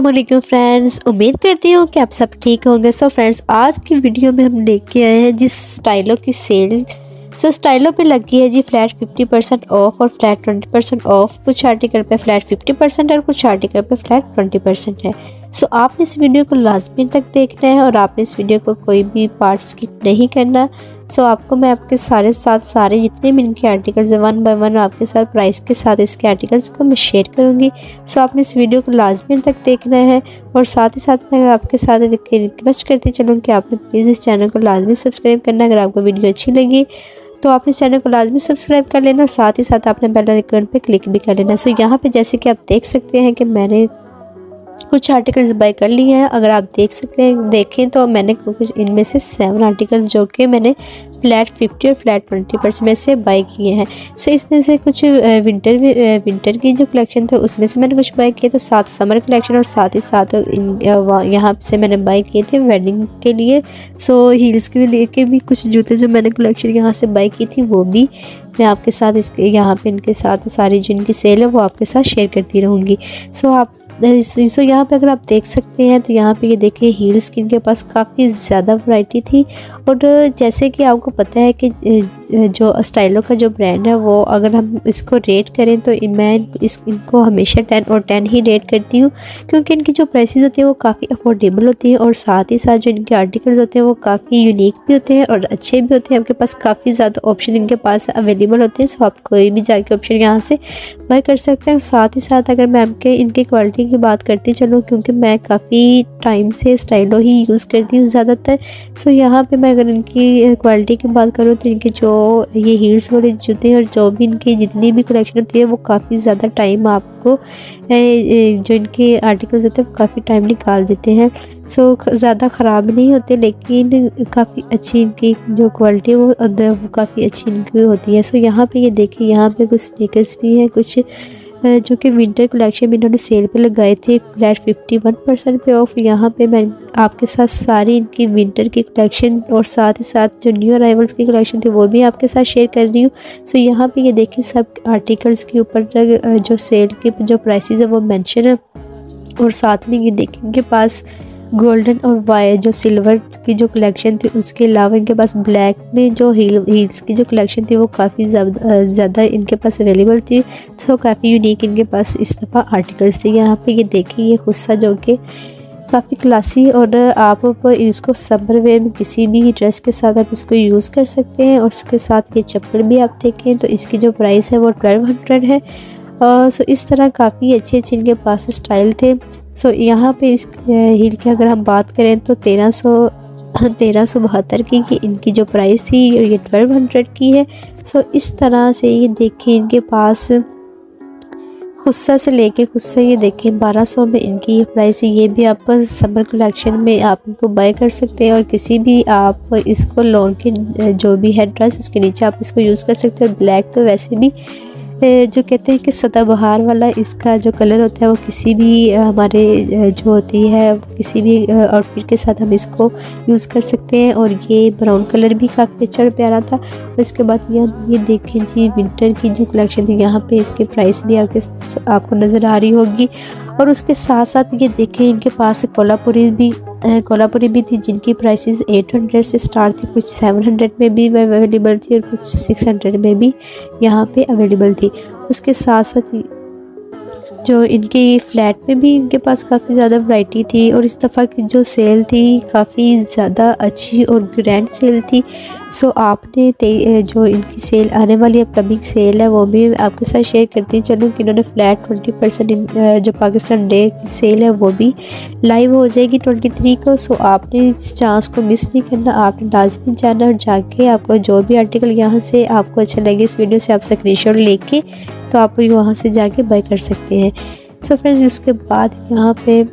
वालेकुम फ्रेंड्स। उम्मीद करती हूँ कि आप सब ठीक होंगे। सो फ्रेंड्स आज की वीडियो में हम लेके आए हैं जिस स्टाइलों की सेल सो स्टाइलों पे लगी है जी फ्लैट 50 परसेंट ऑफ़ और फ्लैट 20 परसेंट ऑफ़ कुछ आर्टिकल पे फ्लैट 50 परसेंट और कुछ आर्टिकल पे फ्लैट 20 परसेंट है। सो आपने इस वीडियो को लाजमी तक देखना है और आपने इस वीडियो को कोई भी पार्ट स्किप नहीं करना। सो आपको मैं आपके सारे साथ सारे जितने भी इनके आर्टिकल्स हैं वन बाय वन आपके साथ प्राइस के साथ इसके आर्टिकल्स को मैं शेयर करूँगी। सो आपने इस वीडियो को लाजमी तक देखना है और साथ ही साथ मैं आपके साथ रिक्वेस्ट करती चलूँ कि आपने प्लीज़ इस चैनल को लाजमी सब्सक्राइब करना अगर आपको वीडियो अच्छी लगी तो आपने चैनल को लाजमी सब्सक्राइब कर लेना और साथ ही साथ आपने बेल आइकन पे क्लिक भी कर लेना। सो यहाँ पे जैसे कि आप देख सकते हैं कि मैंने कुछ आर्टिकल्स बाय कर लिए हैं। अगर आप देख सकते हैं, देखें तो मैंने कुछ इनमें से सेवन आर्टिकल्स जो कि मैंने फ्लैट फिफ्टी और फ्लैट ट्वेंटी परसेंट में से बाय किए हैं। सो इसमें से कुछ विंटर विंटर की जो कलेक्शन थे, उसमें से मैंने कुछ बाय किए। तो साथ समर कलेक्शन और साथ ही साथ यहाँ से मैंने बाय किए थे वेडिंग के लिए। सो हील्स के लिए के भी कुछ जूते जो मैंने कलेक्शन यहाँ से बाई की थी, वो भी मैं आपके साथ इसके, यहाँ पे इनके साथ सारी जिनकी सेल है, वो आपके साथ शेयर करती रहूँगी। सो आप सो यहाँ पे अगर आप देख सकते हैं तो यहाँ पे ये देखिए हील स्किन के पास काफ़ी ज़्यादा वैरायटी थी। और जैसे कि आपको पता है कि जो स्टाइलो का जो ब्रांड है, वो अगर हम इसको रेट करें तो मैं इस, इनको हमेशा टेन और टेन ही रेट करती हूँ, क्योंकि इनकी जो प्राइसेस होती है, वो काफ़ी अफोर्डेबल होती हैं और साथ ही साथ जो इनके आर्टिकल्स होते हैं, वो काफ़ी यूनिक भी होते हैं और अच्छे भी होते हैं। आपके पास काफ़ी ज़्यादा ऑप्शन इनके पास अवेलेबल होते हैं सो आप कोई भी जाके ऑप्शन यहाँ से बाय कर सकते हैं। साथ ही साथ अगर मैं आपके, इनकी क्वालिटी की बात करती चलूँ, क्योंकि मैं काफ़ी टाइम से स्टाइलो ही यूज़ करती हूँ ज़्यादातर सो यहाँ पर मैं अगर इनकी क्वालिटी की बात करूँ तो इनकी जो ये हील्स वाले जूते और जो भी इनके जितनी भी कलेक्शन होती है, वो काफ़ी ज़्यादा टाइम आपको जो इनके आर्टिकल्स होते हैं, वो काफ़ी टाइम निकाल देते हैं। सो ज़्यादा ख़राब नहीं होते, लेकिन काफ़ी अच्छी इनकी जो क्वालिटी है, वो अंदर काफ़ी अच्छी इनकी होती है। सो यहाँ पर ये देखिए, यहाँ पर कुछ स्नीकर्स भी हैं, कुछ जो कि विंटर कलेक्शन में इन्होंने सेल पे लगाए थे फ्लैट फिफ्टी वन परसेंट पे ऑफ़ यहाँ पे मैं आपके साथ सारी इनकी विंटर की कलेक्शन और साथ ही साथ जो न्यू अराइवल्स की कलेक्शन थी, वो भी आपके साथ शेयर कर रही हूँ। सो यहाँ पे ये देखिए सब आर्टिकल्स के ऊपर जो सेल के जो प्राइस है, वो मैंशन है। और साथ में ये इनके पास गोल्डन और वायर जो सिल्वर की जो कलेक्शन थी, उसके अलावा इनके पास ब्लैक में जो हील हील्स की जो कलेक्शन थी, वो काफ़ी ज़्यादा इनके पास अवेलेबल थी। तो काफ़ी यूनिक इनके पास इस दफ़ा आर्टिकल्स थे। यहाँ पे ये देखिए ये गुस्सा जो कि काफ़ी क्लासी और आप इसको समर वेयर में किसी भी ड्रेस के साथ आप इसको यूज़ कर सकते हैं और उसके साथ ये चप्पल भी आप देखें तो इसकी जो प्राइस है वो ट्वेल्व हंड्रेड है। सो इस तरह काफ़ी अच्छे अच्छे इनके पास स्टाइल थे। सो यहाँ पे इस हील की अगर हम बात करें तो तेरह सौ तेरह सौ बहत्तर की, कि इनकी जो प्राइस थी ये ट्वेल्व हंड्रेड की है। सो इस तरह से ये देखें इनके पास, खुस्सा से लेके खुस्सा ये देखें, बारह सौ में इनकी प्राइस है ये भी आप समर कलेक्शन में आप इनको बाय कर सकते हैं, और किसी भी आप इसको लोन के, जो भी है ड्रेस उसके नीचे आप इसको यूज़ कर सकते हैं। ब्लैक तो वैसे भी जो कहते हैं कि सदाबहार वाला इसका जो कलर होता है वो किसी भी हमारे जो होती है, किसी भी आउटफिट के साथ हम इसको यूज़ कर सकते हैं और ये ब्राउन कलर भी काफ़ी अच्छा और प्यारा था। और इसके बाद ये ये देखें जी, विंटर की जो कलेक्शन थी, यहाँ पे इसके प्राइस भी आपके आपको नज़र आ रही होगी। और उसके साथ साथ ये देखें इनके पास कोलापुरी भी कोलापुरी भी थी, जिनकी प्राइसेस 800 से स्टार्ट थी, कुछ 700 में भी अवेलेबल थी और कुछ 600 में भी यहाँ पे अवेलेबल थी। उसके साथ साथ जो इनकी फ्लैट में भी इनके पास काफ़ी ज़्यादा वैरायटी थी और इस दफ़ा की जो सेल थी काफ़ी ज़्यादा अच्छी और ग्रैंड सेल थी। सो आपने जो इनकी सेल आने वाली अपकमिंग सेल है, वो भी आपके साथ शेयर करती चलूँ कि इन्होंने फ्लैट ट्वेंटी परसेंट जो पाकिस्तान डे की सेल है, वो भी लाइव हो जाएगी ट्वेंटी थ्री को। सो आपने इस चांस को मिस नहीं करना। आपने लाजमी जाना और जाके आपको जो भी आर्टिकल यहाँ से आपको अच्छा लगे, इस वीडियो से आप स्क्रीन लेके तो आप वहाँ से जाके बाय कर सकते हैं। सो so फ्रेंड्स उसके बाद यहाँ पे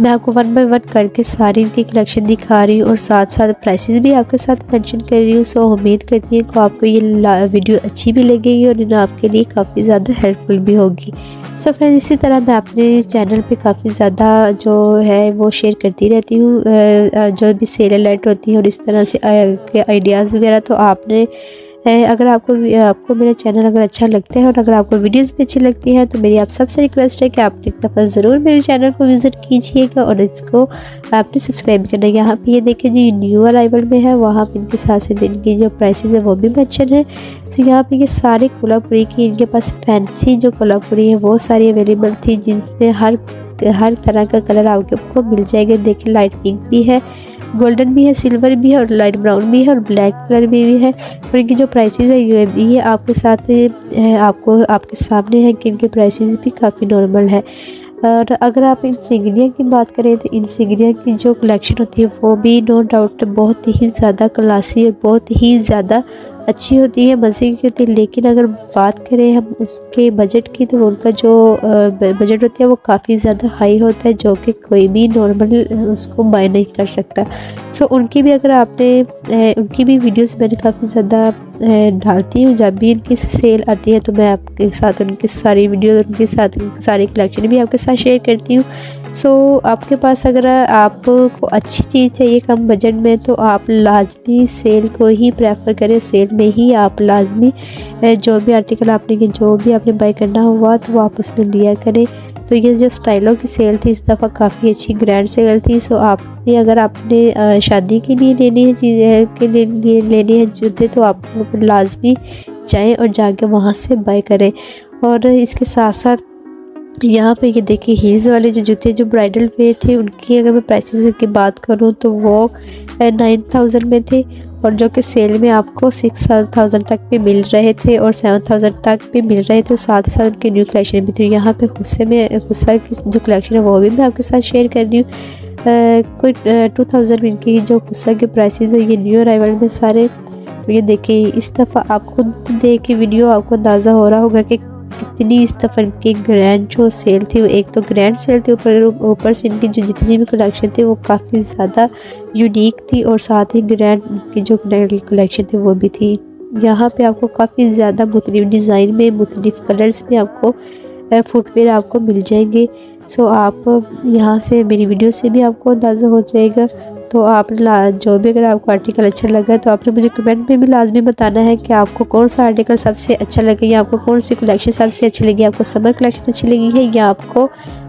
मैं आपको वन बाय वन करके सारी इनकी कलेक्शन दिखा रही हूँ और साथ साथ प्राइसेस भी आपके साथ मेंशन कर रही हूँ। सो उम्मीद करती हूँ कि आपको ये वीडियो अच्छी भी लगेगी और इन आपके लिए काफ़ी ज़्यादा हेल्पफुल भी होगी। सो so फ्रेंड्स इसी तरह मैं अपने चैनल पे काफ़ी ज़्यादा जो है वो शेयर करती रहती हूँ। जो भी सेल अलर्ट होती है और इस तरह से आइडियाज़ वगैरह तो आपने अगर आपको आपको मेरा चैनल अगर अच्छा लगता है और अगर आपको वीडियोस भी अच्छी लगती है तो मेरी आप सबसे रिक्वेस्ट है कि आप एक दफ़ा ज़रूर मेरे चैनल को विज़िट कीजिएगा और इसको आपने सब्सक्राइब करना यहाँ पे ये देखें जी न्यू अराइवल में है। वहाँ पर इनके साथ साथ इनकी जो प्राइसेस है, वो भी मैंशन है। तो यहाँ पर ये सारे कोलापुरी की, इनके पास फैंसी जो कोलापुरी है, वो सारी अवेलेबल थी जिनमें हर हर तरह का कलर आपको मिल जाएगा। देखिए लाइट पिंक भी है। गोल्डन भी है सिल्वर भी है और लाइट ब्राउन भी है और ब्लैक कलर भी, भी है। और इनकी जो प्राइसेस है ये भी है आपके साथ है आपको आपके सामने है कि इनके प्राइसेस भी काफ़ी नॉर्मल है। और अगर आप इन सिगड़िया की बात करें तो इन सिगड़िया की जो कलेक्शन होती है वो भी नो डाउट बहुत ही ज़्यादा क्लासी और बहुत ही ज़्यादा अच्छी होती है, मज़े की होती है, लेकिन अगर बात करें हम उसके बजट की तो उनका जो बजट होता है वो काफ़ी ज़्यादा हाई होता है, जो कि कोई भी नॉर्मल उसको बाय नहीं कर सकता। सो उनकी भी अगर आपने उनकी भी वीडियोस मैंने काफ़ी ज़्यादा डालती हूँ, जब भी उनकी सेल आती है तो मैं आपके साथ उनकी सारी वीडियो उनके साथ, सारी कलेक्शन भी आपके साथ शेयर करती हूँ। सो so, आपके पास अगर आपको अच्छी चीज़ चाहिए कम बजट में तो आप लाजमी सेल को ही प्रेफर करें। सेल में ही आप लाजमी जो भी आर्टिकल आपने जो भी आपने बाई करना हुआ तो वो आप उसमें लिया करें। तो ये जो स्टाइलों की सेल थी इस दफ़ा काफ़ी अच्छी ग्रैंड सेल थी। सो आपने अगर आपने शादी के लिए लेनी है चीज़ें के लिए लेनी है जूते तो आप लाजमी जाएँ और जाके वहाँ से बाई करें। और इसके साथ साथ यहाँ पे ये देखिए हील्स वाले जो जूते जो ब्राइडल वेयर थे, उनकी अगर मैं प्राइसेस की बात करूँ तो वो नाइन थाउज़ेंड में थे और जो कि सेल में आपको सिक्स थाउज़ेंड तक भी मिल रहे थे और सेवन थाउज़ेंड तक भी मिल रहे थे और साथ ही साथ उनके न्यू कलेक्शन भी थे। यहाँ पे गुस्से में, गुस्सा की जो कलेक्शन है वो भी मैं आपके साथ शेयर कर रही हूँ। कोई टू थाउज़ेंड इनकी जो गुस्सा के प्राइसेस है, ये न्यू अराइवल में सारे, ये देखिए इस दफ़ा आप खुद देख के वीडियो आपको अंदाज़ा हो रहा होगा कि कितनी इस दफ़ा की ग्रैंड जो सेल थी, वो एक तो ग्रैंड सेल थी, ऊपर ऊपर से इनकी जो जितनी भी कलेक्शन थी, वो काफ़ी ज़्यादा यूनिक थी और साथ ही ग्रैंड की जो कलेक्शन थी, वो भी थी। यहाँ पे आपको काफ़ी ज़्यादा मुख्तलिफ़ डिज़ाइन में मुख्तलिफ़ कलर्स में आपको फुटवेयर आपको मिल जाएँगे। सो आप यहाँ से मेरी वीडियो से भी आपको अंदाज़ा हो जाएगा तो आप जो भी अगर आपको आर्टिकल अच्छा लगा तो आपने मुझे कमेंट में भी लाजमी बताना है कि आपको कौन सा आर्टिकल सबसे अच्छा लगे, या आपको कौन सी कलेक्शन सबसे अच्छी लगी, आपको समर कलेक्शन अच्छी लगी है, या आपको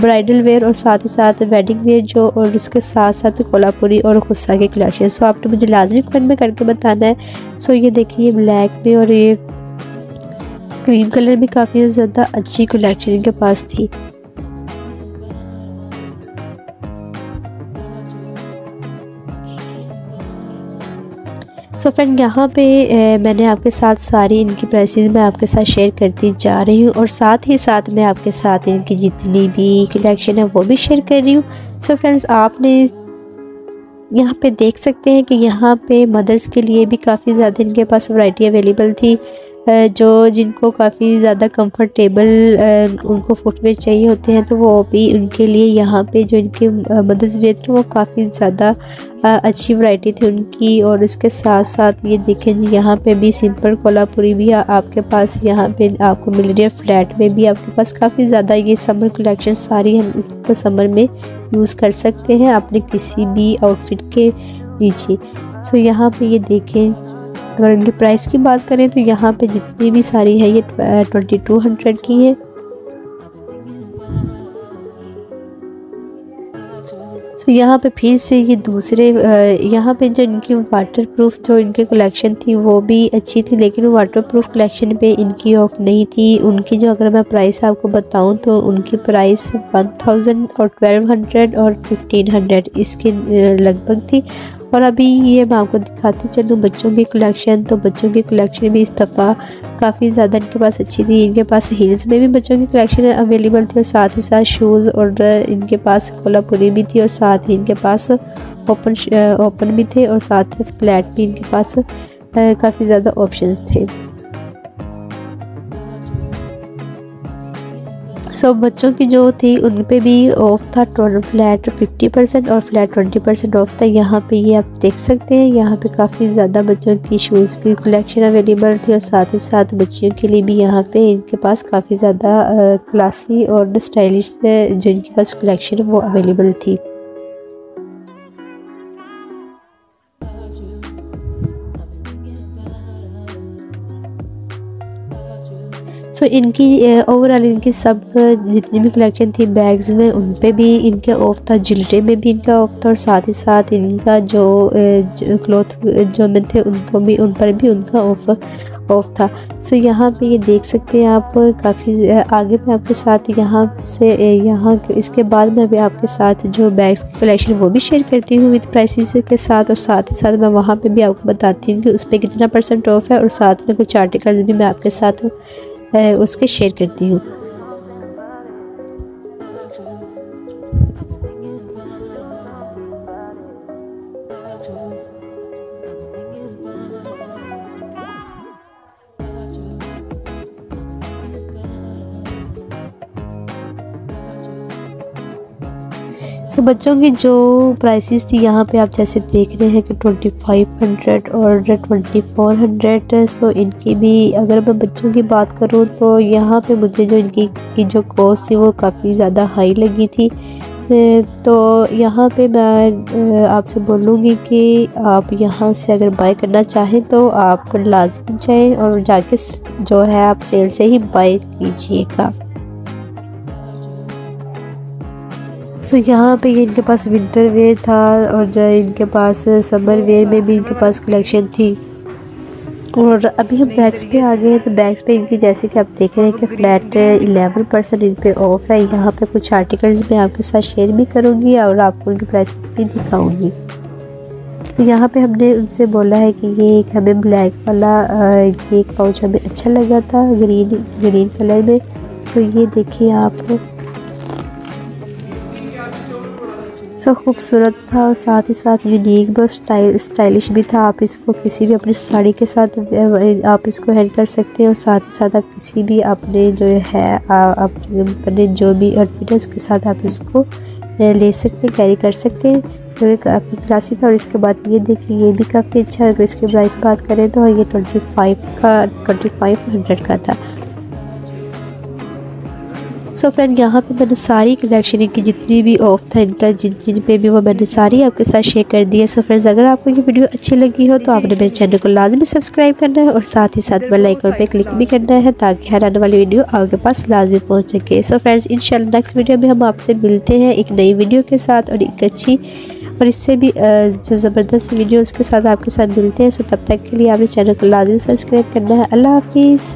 ब्राइडल वेयर और साथ ही साथ वेडिंग वेयर जो, और उसके साथ साथ कोलापुरी और गुस्सा के कलेक्शन सो आपने मुझे लाजमी कमेंट में करके बताना है। सो ये देखिए ब्लैक में और ये क्रीम कलर में काफ़ी ज़्यादा अच्छी कलेक्शन इनके पास थी। सो फ्रेंड यहाँ पे मैंने आपके साथ सारी इनकी प्राइसेस मैं आपके साथ शेयर करती जा रही हूँ और साथ ही साथ मैं आपके साथ इनकी जितनी भी कलेक्शन है वो भी शेयर कर रही हूँ। सो फ्रेंड्स आपने यहाँ पे देख सकते हैं कि यहाँ पे मदर्स के लिए भी काफ़ी ज़्यादा इनके पास वैरायटी अवेलेबल थी। जो जिनको काफ़ी ज़्यादा कंफर्टेबल उनको फुटवेयर चाहिए होते हैं तो वो भी उनके लिए यहाँ पे जो इनके मदर्स वेयर थे, वो काफ़ी ज़्यादा अच्छी वैरायटी थी उनकी। और इसके साथ साथ ये देखें जी, यहाँ पे भी सिंपल कोलापुरी भी आपके पास, यहाँ पे आपको मिल रही है। फ्लैट में भी आपके पास काफ़ी ज़्यादा ये समर कलेक्शन सारी हम इसको समर में यूज़ कर सकते हैं। अपने किसी भी आउटफिट के नीचे। सो यहाँ पे ये देखें अगर इनकी प्राइस की बात करें तो यहाँ पे जितनी भी साड़ी है ये ट्वेंटी टू हंड्रेड की है। तो यहाँ पे फिर से ये दूसरे यहाँ पे जो इनकी वाटर प्रूफ जो इनकी कलेक्शन थी वो भी अच्छी थी, लेकिन वाटर प्रूफ कलेक्शन पे इनकी ऑफ़ नहीं थी। उनकी जो अगर मैं प्राइस आपको बताऊँ तो उनकी प्राइस वन थाउज़ेंड और ट्वेल्व हंड्रेड और फिफ्टीन हंड्रेड इसके लगभग थी। और अभी ये मैं आपको दिखाती चलूँ, बच्चों के कलेक्शन तो बच्चों के कलेक्शन भी इस दफ़ा काफ़ी ज़्यादा इनके पास अच्छी थी। इनके पास हील्स में भी बच्चों की कलेक्शन अवेलेबल थी और साथ ही साथ शूज़ और इनके पास कोलापुरी भी थी और साथ ही इनके पास ओपन ओपन भी थे और साथ फ्लैट भी इनके पास काफ़ी ज़्यादा ऑप्शन थे। सो बच्चों की जो थी, उन पे भी ऑफ़ था फ्लैट फिफ्टी परसेंट और फ्लैट ट्वेंटी परसेंट ऑफ़ था। यहाँ पे ये आप देख सकते हैं, यहाँ पे काफ़ी ज़्यादा बच्चों की शूज़ की कलेक्शन अवेलेबल थी और साथ ही साथ बच्चियों के लिए भी यहाँ पे इनके पास काफ़ी ज़्यादा क्लासी और स्टाइलिश जो इनके पास कलेक्शन वो अवेलेबल थी। सो इनकी ओवरऑल इनकी सब जितनी भी कलेक्शन थी बैग्स में उन पे भी इनके ऑफ़ था ज्वेलरी में भी इनका ऑफ़ था और साथ ही साथ इनका जो, क्लॉथ जो में थे उनको भी उन पर भी उनका ऑफ़ ऑफ़ था। सो यहाँ पे ये देख सकते हैं आप काफ़ी आगे मैं आपके साथ यहाँ से यहाँ इसके बाद मैं भी आपके साथ जो बैग्स की कलेक्शन वो भी शेयर करती हूँ विद प्राइसेस के साथ और साथ ही साथ मैं वहाँ पे भी आपको बताती हूँ कि उस पर कितना परसेंट ऑफ़ है और साथ में कुछ आर्टिकल्स भी मैं आपके साथ उसके शेयर करती हूँ। So, बच्चों की जो प्राइसेस थी यहाँ पे आप जैसे देख रहे हैं कि ट्वेंटी फाइव हंड्रेड और ट्वेंटी फोर हंड्रेड सो इनकी भी अगर मैं बच्चों की बात करूँ तो यहाँ पे मुझे जो इनकी की जो कॉस्ट थी वो काफ़ी ज़्यादा हाई लगी थी। तो यहाँ पे मैं आपसे बोलूँगी कि आप यहाँ से अगर बाय करना चाहें तो आप लाजमी जाएँ और जाके जो है आप सेल से ही बाय कीजिएगा। सो यहाँ पे इनके पास विंटर वेयर था और इनके पास समर वेयर में भी इनके पास कलेक्शन थी। और अभी हम बैग्स पे आ गए हैं तो बैग्स पे इनकी जैसे कि आप देख रहे हैं कि फ्लैट इलेवन परसेंट इन पर ऑफ़ है। यहाँ पे कुछ आर्टिकल्स मैं आपके साथ शेयर भी करूँगी और आपको उनके प्राइसेस भी दिखाऊँगी। तो यहाँ पे हमने उनसे बोला है कि ये एक हमें ब्लैक वाला ये एक पाउच हमें अच्छा लगा था ग्रीन ग्रीन कलर में। सो ये देखिए आप। सो खूबसूरत था और साथ ही साथ यूनिक बहुत स्टाइल स्टाइलिश भी था। आप इसको किसी भी अपनी साड़ी के साथ, आप इसको हैंड कर सकते हैं और साथ ही साथ आप किसी भी अपने जो है अपने जो भी आउटफिट है, उसके साथ आप इसको ले सकते हैं कैरी कर सकते हैं। तो काफ़ी क्लासी था और इसके बाद ये देखिए, ये भी काफ़ी अच्छा है। अगर इसके प्राइस बात करें तो ये ट्वेंटी फाइव का ट्वेंटी फाइव हंड्रेड का था। सो फ्रेंड यहाँ पे मैंने सारी कलेक्शन इनकी जितनी भी ऑफ़ था इनका, जिन जिन पे भी वो मैंने सारी आपके साथ शेयर कर दी है। सो फ्रेंड्स अगर आपको ये वीडियो अच्छी लगी हो तो आपने मेरे चैनल को लाजमी सब्सक्राइब करना है और साथ ही साथ बेल आइकन पे क्लिक भी करना है ताकि हर आने वाली वीडियो आपके पास लाजमी पहुँच सके। So friends in next video में हम आपसे मिलते हैं एक नई वीडियो के साथ और एक अच्छी और इससे भी जो ज़बरदस्त वीडियो उसके साथ आपके साथ मिलते हैं। सो तब तक के लिए आपने चैनल को लाजमी सब्सक्राइब करना है। अल्लाह हाफिज़।